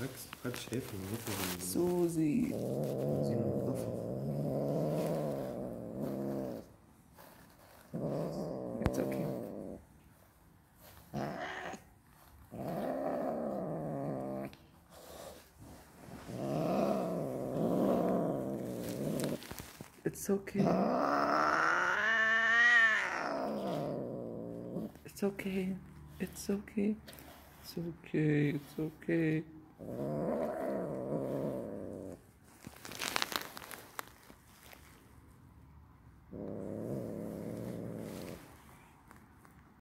محدش محدش شايفها النظافة دي سوزي دي نظافة It's okay. It's okay. It's okay. It's okay. It's okay. It's okay. Mm-hmm.